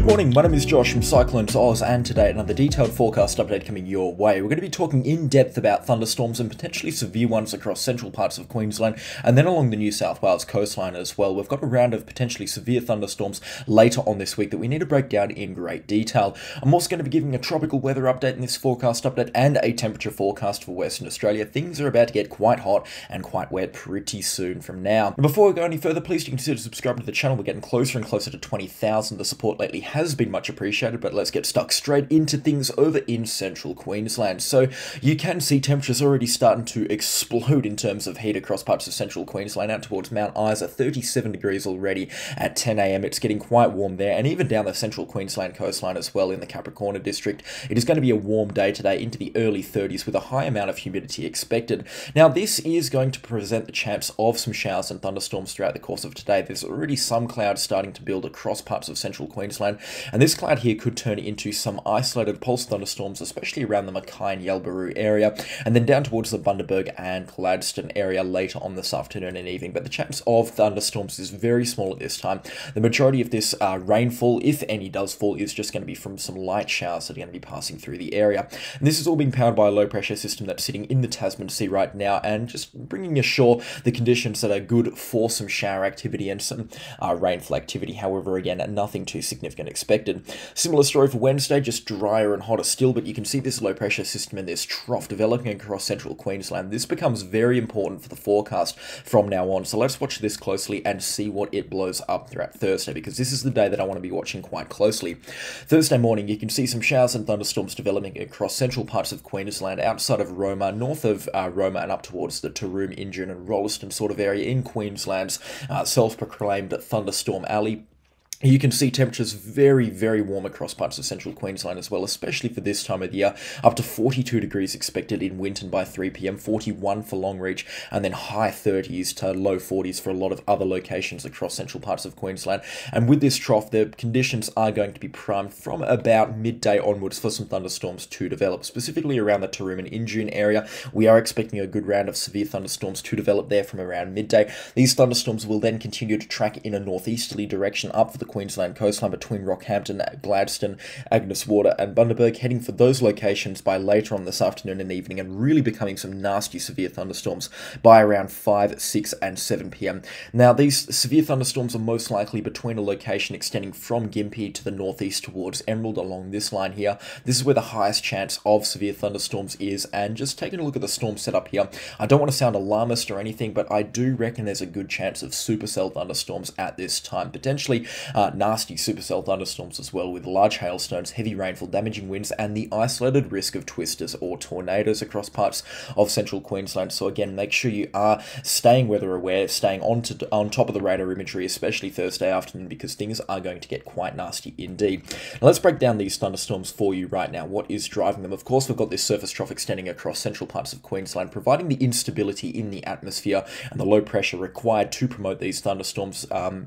Good morning, my name is Josh from Cyclones Oz, and today another detailed forecast update coming your way. We're going to be talking in depth about thunderstorms and potentially severe ones across central parts of Queensland and then along the New South Wales coastline as well. We've got a round of potentially severe thunderstorms later on this week that we need to break down in great detail. I'm also going to be giving a tropical weather update in this forecast update and a temperature forecast for Western Australia. Things are about to get quite hot and quite wet pretty soon from now. before we go any further, please do consider subscribing to the channel. We're getting closer and closer to 20,000. The support lately has been much appreciated, but let's get stuck straight into things over in central Queensland. So you can see temperatures already starting to explode in terms of heat across parts of central Queensland out towards Mount Isa, 37 degrees already at 10am. It's getting quite warm there, and even down the central Queensland coastline as well in the Capricorn district. It is going to be a warm day today into the early 30s with a high amount of humidity expected. Now, this is going to present the chance of some showers and thunderstorms throughout the course of today. There's already some clouds starting to build across parts of central Queensland, and this cloud here could turn into some isolated pulse thunderstorms, especially around the Mackay and Yalboroo area, and then down towards the Bundaberg and Gladstone area later on this afternoon and evening. But the chance of thunderstorms is very small at this time. The majority of this uh, rainfall, if any does fall, is just going to be from some light showers that are going to be passing through the area. And this is all being powered by a low pressure system that's sitting in the Tasman Sea right now and just bringing ashore the conditions that are good for some shower activity and some uh, rainfall activity. However, again, nothing too significant expected. Similar story for Wednesday, just drier and hotter still, but you can see this low pressure system and this trough developing across central Queensland. This becomes very important for the forecast from now on. So let's watch this closely and see what it blows up throughout Thursday, because this is the day that I want to be watching quite closely. Thursday morning, you can see some showers and thunderstorms developing across central parts of Queensland, outside of Roma, north of uh, Roma, and up towards the Taroom, Injune, and Rolleston sort of area in Queensland's uh, self proclaimed thunderstorm alley. You can see temperatures very, very warm across parts of central Queensland as well, especially for this time of year. Up to 42 degrees expected in Winton by 3 pm, 41 for Longreach, and then high 30s to low 40s for a lot of other locations across central parts of Queensland. And with this trough, the conditions are going to be primed from about midday onwards for some thunderstorms to develop, specifically around the Taroom and Injune area. We are expecting a good round of severe thunderstorms to develop there from around midday. These thunderstorms will then continue to track in a northeasterly direction up for the Queensland coastline between Rockhampton, Gladstone, Agnes Water, and Bundaberg, heading for those locations by later on this afternoon and evening, and really becoming some nasty severe thunderstorms by around 5, 6, and 7 pm. Now, these severe thunderstorms are most likely between a location extending from Gympie to the northeast towards Emerald along this line here. This is where the highest chance of severe thunderstorms is, and just taking a look at the storm setup here, I don't want to sound alarmist or anything, but I do reckon there's a good chance of supercell thunderstorms at this time, potentially. Uh, nasty supercell thunderstorms as well, with large hailstones, heavy rainfall, damaging winds, and the isolated risk of twisters or tornadoes across parts of central Queensland. So again, make sure you are staying weather aware, staying on to on top of the radar imagery, especially Thursday afternoon, because things are going to get quite nasty indeed. Now let's break down these thunderstorms for you right now. What is driving them? Of course, we've got this surface trough extending across central parts of Queensland, providing the instability in the atmosphere and the low pressure required to promote these thunderstorms. Um,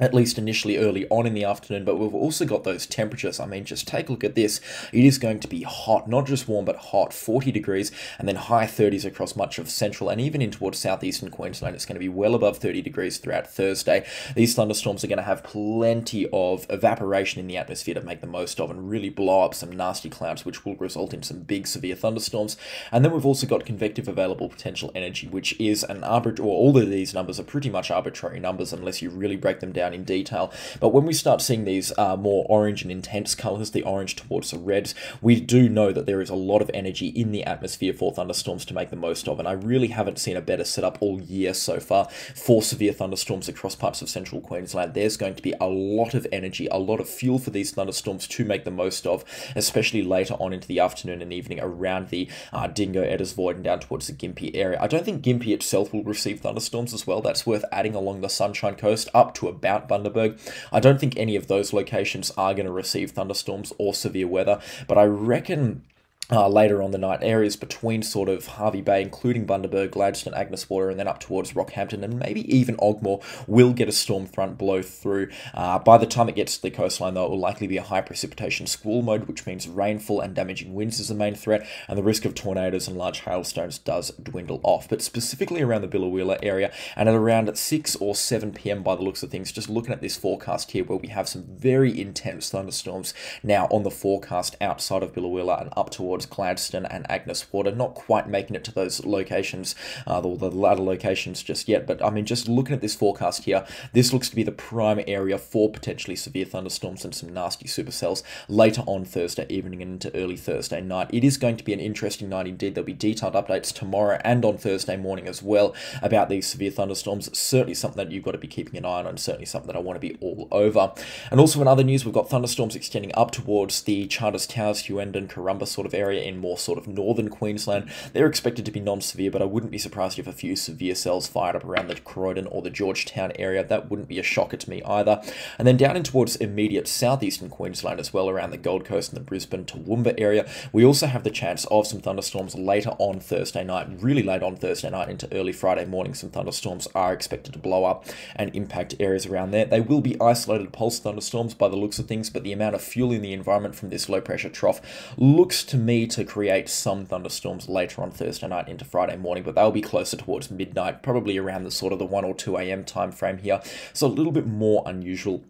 at least initially early on in the afternoon, but we've also got those temperatures. I mean, just take a look at this. It is going to be hot, not just warm, but hot, 40 degrees, and then high 30s across much of central and even in towards southeastern Queensland. It's going to be well above 30 degrees throughout Thursday. These thunderstorms are going to have plenty of evaporation in the atmosphere to make the most of and really blow up some nasty clouds, which will result in some big severe thunderstorms. And then we've also got convective available potential energy, which is an arbitrary, or all of these numbers are pretty much arbitrary numbers unless you really break them down down in detail. But when we start seeing these uh, more orange and intense colors, the orange towards the reds, we do know that there is a lot of energy in the atmosphere for thunderstorms to make the most of. And I really haven't seen a better setup all year so far for severe thunderstorms across parts of central Queensland. There's going to be a lot of energy, a lot of fuel for these thunderstorms to make the most of, especially later on into the afternoon and evening around the uh, Dingo, Eidsvold, and down towards the Gympie area. I don't think Gympie itself will receive thunderstorms as well. That's worth adding along the Sunshine Coast up to about out Bundaberg. I don't think any of those locations are going to receive thunderstorms or severe weather, but I reckon uh, later on the night. Areas between sort of Hervey Bay, including Bundaberg, Gladstone, Agnes Water, and then up towards Rockhampton, and maybe even Ogmore will get a storm front blow through. Uh, by the time it gets to the coastline, though, it will likely be a high precipitation squall mode, which means rainfall and damaging winds is the main threat, and the risk of tornadoes and large hailstones does dwindle off. But specifically around the Biloela area, and at around 6 or 7 p.m. by the looks of things, just looking at this forecast here, where we have some very intense thunderstorms now on the forecast outside of Biloela and up towards towards Gladstone and Agnes Water, not quite making it to those locations, uh, the, the latter locations just yet. But I mean, just looking at this forecast here, this looks to be the prime area for potentially severe thunderstorms and some nasty supercells later on Thursday evening and into early Thursday night. It is going to be an interesting night indeed. There'll be detailed updates tomorrow and on Thursday morning as well about these severe thunderstorms. Certainly something that you've got to be keeping an eye on, and certainly something that I want to be all over. And also in other news, we've got thunderstorms extending up towards the Charters Towers, Hughenden, Corumba sort of area area in more sort of northern Queensland. They're expected to be non-severe, but I wouldn't be surprised if a few severe cells fired up around the Croydon or the Georgetown area. That wouldn't be a shocker to me either. And then down in towards immediate southeastern Queensland as well, around the Gold Coast and the Brisbane to Toowoomba area, we also have the chance of some thunderstorms later on Thursday night, really late on Thursday night into early Friday morning. Some thunderstorms are expected to blow up and impact areas around there. They will be isolated pulse thunderstorms by the looks of things, but the amount of fuel in the environment from this low pressure trough looks to me to create some thunderstorms later on Thursday night into Friday morning, but they'll be closer towards midnight, probably around the sort of the 1 or 2 a.m. time frame here. So a little bit more unusual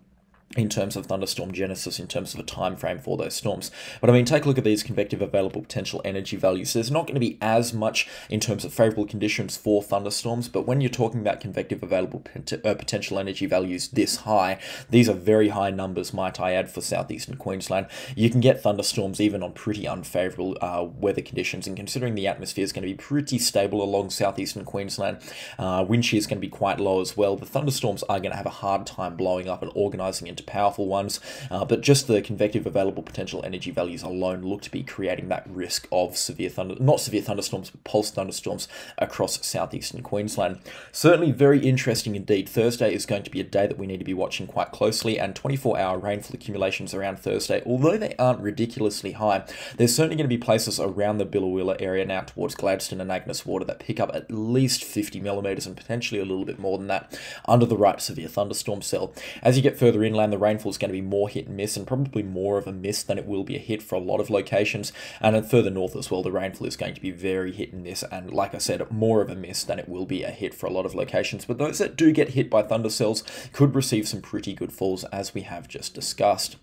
in terms of thunderstorm genesis, in terms of a time frame for those storms. But I mean, take a look at these convective available potential energy values. There's not going to be as much in terms of favorable conditions for thunderstorms, but when you're talking about convective available uh, potential energy values this high, these are very high numbers, might I add, for southeastern Queensland. You can get thunderstorms even on pretty unfavorable uh, weather conditions, and considering the atmosphere is going to be pretty stable along southeastern Queensland, uh, wind shear is going to be quite low as well. The thunderstorms are going to have a hard time blowing up and organizing into powerful ones, uh, but just the convective available potential energy values alone look to be creating that risk of severe thunder, not severe thunderstorms, but pulse thunderstorms across southeastern Queensland. Certainly very interesting indeed. Thursday is going to be a day that we need to be watching quite closely, and 24 hour rainfall accumulations around Thursday, although they aren't ridiculously high, there's certainly going to be places around the Biloela area now towards Gladstone and Agnes Water that pick up at least 50 millimeters and potentially a little bit more than that under the right severe thunderstorm cell. As you get further inland, the rainfall is going to be more hit and miss and probably more of a miss than it will be a hit for a lot of locations. And then further north as well, the rainfall is going to be very hit and miss. And like I said, more of a miss than it will be a hit for a lot of locations. But those that do get hit by thunder cells could receive some pretty good falls as we have just discussed.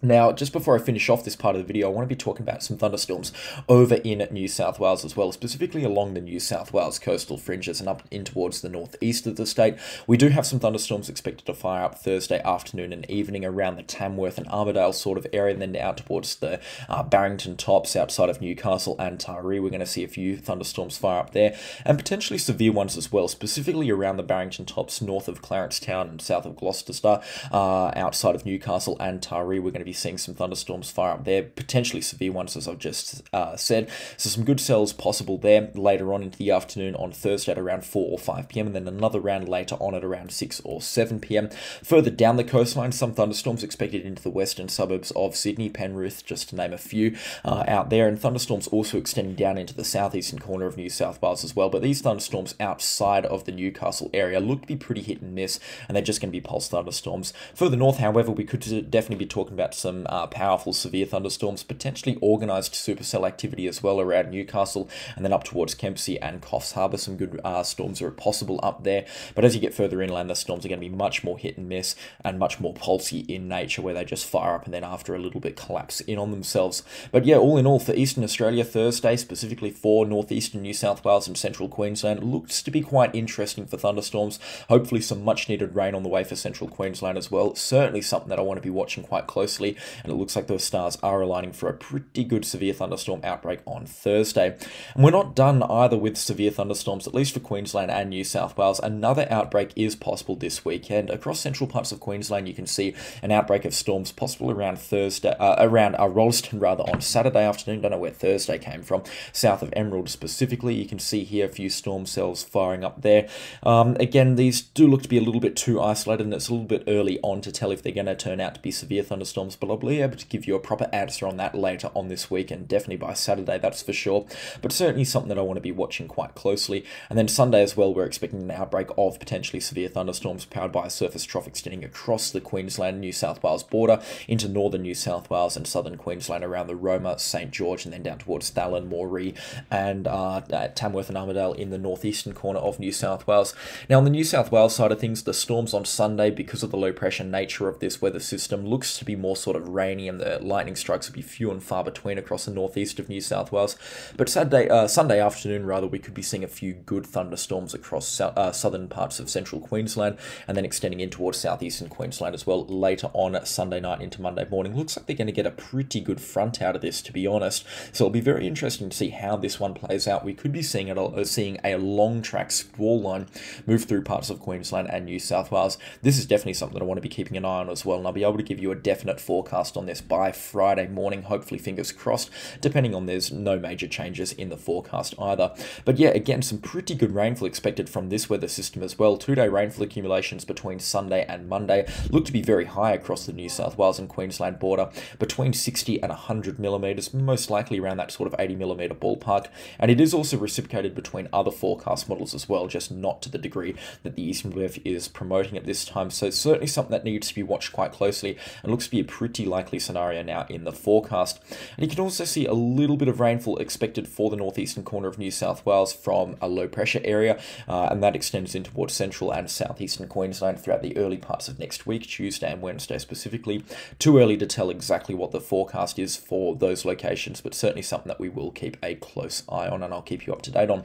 Now, just before I finish off this part of the video, I want to be talking about some thunderstorms over in New South Wales as well, specifically along the New South Wales coastal fringes and up in towards the northeast of the state. We do have some thunderstorms expected to fire up Thursday afternoon and evening around the Tamworth and Armidale sort of area, and then out towards the uh, Barrington tops outside of Newcastle and Taree. We're going to see a few thunderstorms fire up there, and potentially severe ones as well, specifically around the Barrington tops north of Clarence Town and south of Gloucester, uh, outside of Newcastle and Taree. We're going to be seeing some thunderstorms fire up there, potentially severe ones, as I've just uh, said. So some good cells possible there later on into the afternoon on Thursday at around 4 or 5 p.m., and then another round later on at around 6 or 7 p.m. Further down the coastline, some thunderstorms expected into the western suburbs of Sydney, Penrith, just to name a few uh, out there, and thunderstorms also extending down into the southeastern corner of New South Wales as well. But these thunderstorms outside of the Newcastle area look to be pretty hit and miss, and they're just going to be pulse thunderstorms. Further north, however, we could definitely be talking about some uh, powerful severe thunderstorms, potentially organised supercell activity as well around Newcastle and then up towards Kempsey and Coffs Harbour. Some good uh, storms are possible up there, but as you get further inland, the storms are going to be much more hit and miss and much more pulsy in nature, where they just fire up and then after a little bit collapse in on themselves. But yeah, all in all, for Eastern Australia, Thursday, specifically for northeastern New South Wales and central Queensland, looks to be quite interesting for thunderstorms. Hopefully, some much needed rain on the way for central Queensland as well. Certainly something that I want to be watching quite closely and it looks like those stars are aligning for a pretty good severe thunderstorm outbreak on Thursday. And we're not done either with severe thunderstorms, at least for Queensland and New South Wales. Another outbreak is possible this weekend. Across central parts of Queensland, you can see an outbreak of storms possible around Thursday, uh, around uh, Rolleston rather, on Saturday afternoon. Don't know where Thursday came from. South of Emerald specifically, you can see here a few storm cells firing up there. Um, again, these do look to be a little bit too isolated, and it's a little bit early on to tell if they're going to turn out to be severe thunderstorms. But I'll be able to give you a proper answer on that later on this week and definitely by Saturday, that's for sure. But certainly something that I want to be watching quite closely. And then Sunday as well, we're expecting an outbreak of potentially severe thunderstorms powered by a surface trough extending across the Queensland New South Wales border into northern New South Wales and southern Queensland around the Roma, St George, and then down towards Thallon, Moree, and uh, Tamworth and Armidale in the northeastern corner of New South Wales. Now, on the New South Wales side of things, the storms on Sunday, because of the low pressure nature of this weather system, looks to be more of rainy, and the lightning strikes will be few and far between across the northeast of New South Wales. But Saturday, uh, Sunday afternoon, rather, we could be seeing a few good thunderstorms across uh, southern parts of central Queensland, and then extending in towards southeastern Queensland as well later on Sunday night into Monday morning. Looks like they're going to get a pretty good front out of this, to be honest. So it'll be very interesting to see how this one plays out. We could be seeing it, uh, seeing a long track squall line move through parts of Queensland and New South Wales. This is definitely something I want to be keeping an eye on as well, and I'll be able to give you a definite forecast on this by Friday morning. Hopefully, fingers crossed. Depending on there's no major changes in the forecast either. But yeah, again, some pretty good rainfall expected from this weather system as well. Two-day rainfall accumulations between Sunday and Monday look to be very high across the New South Wales and Queensland border, between 60 and 100 millimeters, most likely around that sort of 80 millimeter ballpark. And it is also reciprocated between other forecast models as well, just not to the degree that the Eastern Wave is promoting at this time. So certainly something that needs to be watched quite closely and looks to be a pretty likely scenario now in the forecast. And you can also see a little bit of rainfall expected for the northeastern corner of New South Wales from a low pressure area, uh, and that extends in towards central and southeastern Queensland throughout the early parts of next week, Tuesday and Wednesday specifically. Too early to tell exactly what the forecast is for those locations, but certainly something that we will keep a close eye on and I'll keep you up to date on.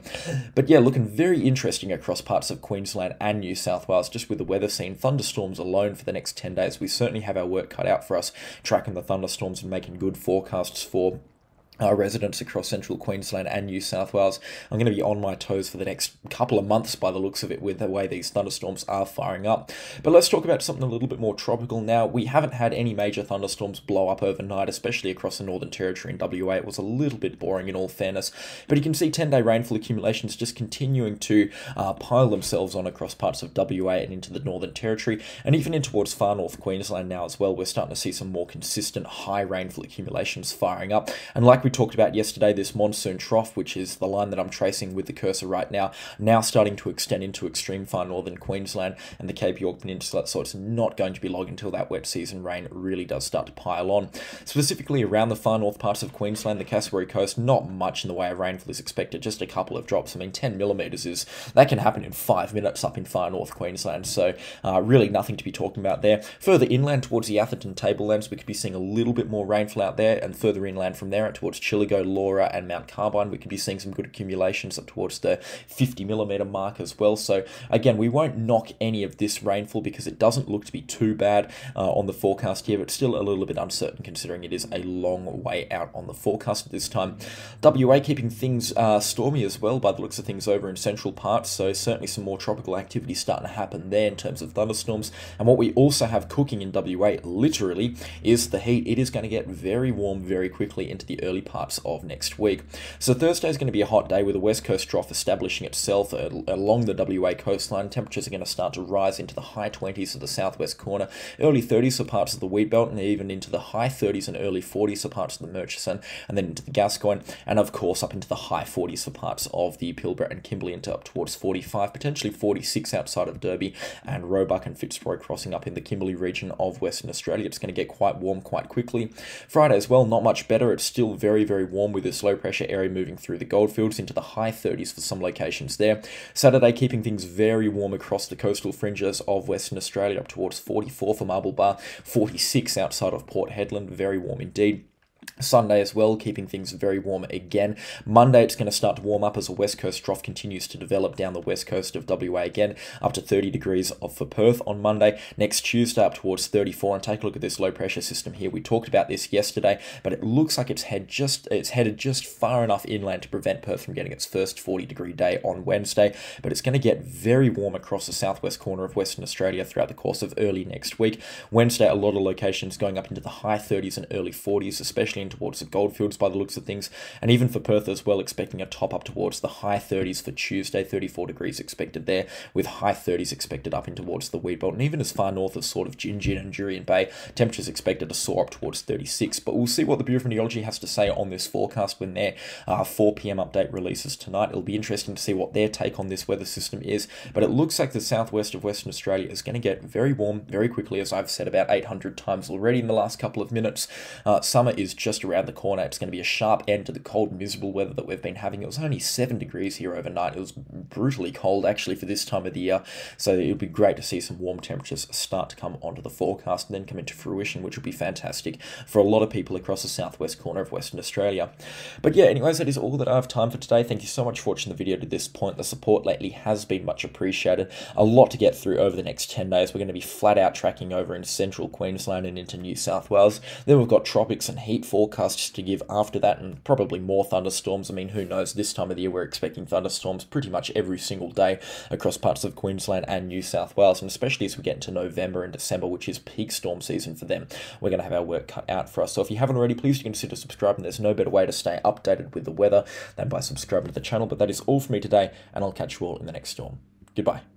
But yeah, looking very interesting across parts of Queensland and New South Wales, just with the weather scene. Thunderstorms alone for the next 10 days. We certainly have our work cut out for us tracking the thunderstorms and making good forecasts for uh, residents across central Queensland and New South Wales. I'm going to be on my toes for the next couple of months by the looks of it with the way these thunderstorms are firing up. But let's talk about something a little bit more tropical now. We haven't had any major thunderstorms blow up overnight, especially across the Northern Territory and WA. It was a little bit boring in all fairness. But you can see 10 day rainfall accumulations just continuing to uh, pile themselves on across parts of WA and into the Northern Territory and even in towards far north Queensland now as well. We're starting to see some more consistent high rainfall accumulations firing up. And like we talked about yesterday, this monsoon trough, which is the line that I'm tracing with the cursor right now, now starting to extend into extreme far northern Queensland and the Cape York Peninsula, so it's not going to be long until that wet season rain really does start to pile on. Specifically around the far north parts of Queensland, the Cassowary Coast, not much in the way of rainfall is expected, just a couple of drops. I mean, 10 millimetres is, that can happen in five minutes up in far north Queensland, so uh, really nothing to be talking about there. Further inland towards the Atherton Tablelands, we could be seeing a little bit more rainfall out there, and further inland from there towards Chillagoe, Laura, and Mount Carbine, we could be seeing some good accumulations up towards the 50 millimeter mark as well. So again, we won't knock any of this rainfall because it doesn't look to be too bad uh, on the forecast here, but still a little bit uncertain considering it is a long way out on the forecast at this time. WA keeping things uh, stormy as well by the looks of things over in central parts, so certainly some more tropical activity starting to happen there in terms of thunderstorms. And what we also have cooking in WA, literally, is the heat. It is going to get very warm very quickly into the early parts of next week. So Thursday is going to be a hot day with a west coast trough establishing itself along the WA coastline. Temperatures are going to start to rise into the high 20s of the southwest corner, early 30s for parts of the wheat belt, and even into the high 30s and early 40s for parts of the Murchison, and then into the Gascoyne, and of course up into the high 40s for parts of the Pilbara and Kimberley, into up towards 45, potentially 46 outside of Derby, and Roebuck and Fitzroy crossing up in the Kimberley region of Western Australia. It's going to get quite warm quite quickly. Friday as well, not much better. It's still very, very very warm with this low pressure area moving through the goldfields into the high 30s for some locations there. Saturday keeping things very warm across the coastal fringes of Western Australia up towards 44 for Marble Bar, 46 outside of Port Hedland, very warm indeed. Sunday as well, keeping things very warm again. Monday, it's going to start to warm up as a west coast trough continues to develop down the west coast of WA again, up to 30 degrees for Perth on Monday. Next Tuesday, up towards 34. And take a look at this low pressure system here. We talked about this yesterday, but it looks like it's head just it's headed just far enough inland to prevent Perth from getting its first 40 degree day on Wednesday. But it's going to get very warm across the southwest corner of Western Australia throughout the course of early next week. Wednesday, a lot of locations going up into the high 30s and early 40s, especially in towards the Goldfields by the looks of things. And even for Perth as well, expecting a top up towards the high 30s for Tuesday, 34 degrees expected there, with high 30s expected up in towards the Wheat Belt. And even as far north as sort of Gingin and Jurien Bay, temperatures expected to soar up towards 36. But we'll see what the Bureau of Meteorology has to say on this forecast when their uh, 4 p.m. update releases tonight. It'll be interesting to see what their take on this weather system is. But it looks like the southwest of Western Australia is going to get very warm very quickly, as I've said about 800 times already in the last couple of minutes. Uh, summer is just around the corner. It's going to be a sharp end to the cold, miserable weather that we've been having. It was only 7 degrees here overnight. It was brutally cold, actually, for this time of the year. So it would be great to see some warm temperatures start to come onto the forecast and then come into fruition, which would be fantastic for a lot of people across the southwest corner of Western Australia. But yeah, anyways, that is all that I have time for today. Thank you so much for watching the video to this point. The support lately has been much appreciated. A lot to get through over the next 10 days. We're going to be flat out tracking over into central Queensland and into New South Wales. Then we've got tropics and heat forecasts to give after that, and probably more thunderstorms. I mean, who knows? This time of the year, we're expecting thunderstorms pretty much every single day across parts of Queensland and New South Wales, and especially as we get into November and December, which is peak storm season for them, we're going to have our work cut out for us. So if you haven't already, please consider subscribing. There's no better way to stay updated with the weather than by subscribing to the channel. But that is all for me today, and I'll catch you all in the next storm. Goodbye.